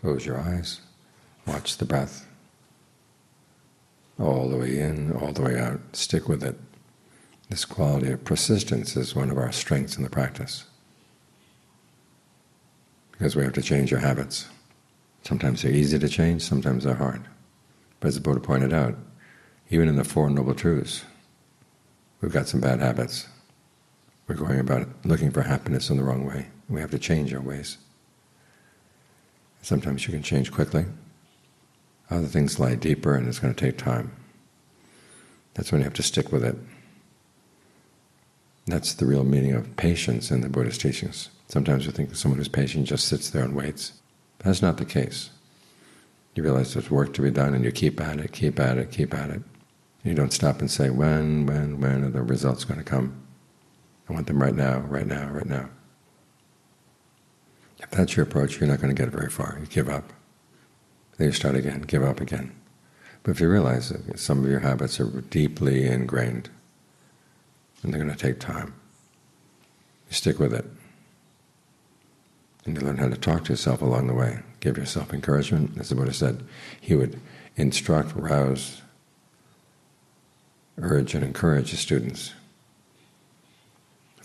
Close your eyes, watch the breath, all the way in, all the way out. Stick with it. This quality of persistence is one of our strengths in the practice because we have to change our habits. Sometimes they're easy to change, sometimes they're hard. But as the Buddha pointed out, even in the Four Noble Truths, we've got some bad habits. We're going about looking for happiness in the wrong way. We have to change our ways. Sometimes you can change quickly. Other things lie deeper and it's going to take time. That's when you have to stick with it. That's the real meaning of patience in the Buddhist teachings. Sometimes you think someone who's patient just sits there and waits. That's not the case. You realize there's work to be done and you keep at it, keep at it, keep at it. You don't stop and say, when, when, when are the results going to come? I want them right now, right now, right now. If that's your approach, you're not going to get very far. You give up. Then you start again, give up again. But if you realize that some of your habits are deeply ingrained, and they're going to take time, you stick with it. And you learn how to talk to yourself along the way. Give yourself encouragement. As the Buddha said, he would instruct, rouse, urge, and encourage his students.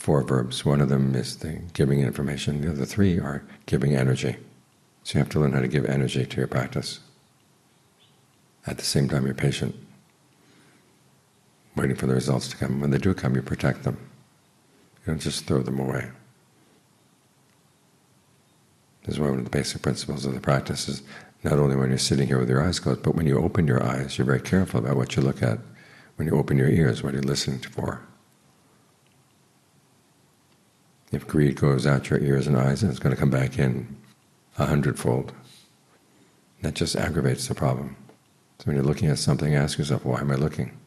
Four verbs. One of them is the giving information. The other three are giving energy. So you have to learn how to give energy to your practice. At the same time, you're patient, waiting for the results to come. When they do come, you protect them. You don't just throw them away. This is one of the basic principles of the practice is not only when you're sitting here with your eyes closed, but when you open your eyes, you're very careful about what you look at. When you open your ears, what are you're listening for. If greed goes out your ears and eyes, it's going to come back in a hundredfold. That just aggravates the problem. So when you're looking at something, ask yourself, why am I looking?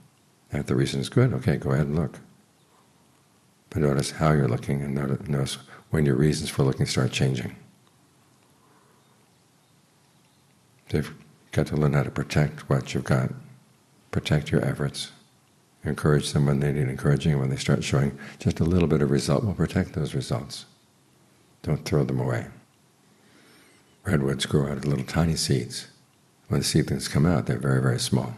And if the reason is good, okay, go ahead and look. But notice how you're looking and notice when your reasons for looking start changing. You've got to learn how to protect what you've got, protect your efforts, encourage them when they need encouraging, when they start showing just a little bit of result, we'll protect those results. Don't throw them away. Redwoods grow out of little tiny seeds. When the seedlings come out, they're very, very small.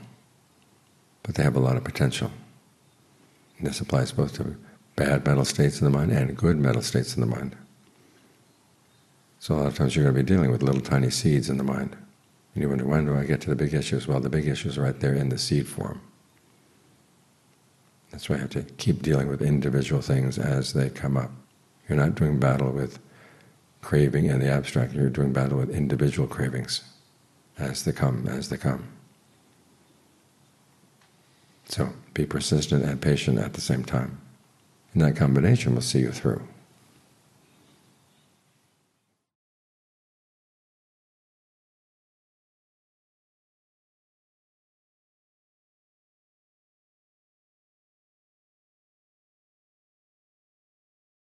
But they have a lot of potential. And this applies both to bad mental states in the mind and good mental states in the mind. So a lot of times you're going to be dealing with little tiny seeds in the mind. And you wonder, when do I get to the big issues? Well, the big issues are right there in the seed form. That's why you have to keep dealing with individual things as they come up. You're not doing battle with craving in the abstract, you're doing battle with individual cravings as they come, as they come. So be persistent and patient at the same time. And that combination will see you through.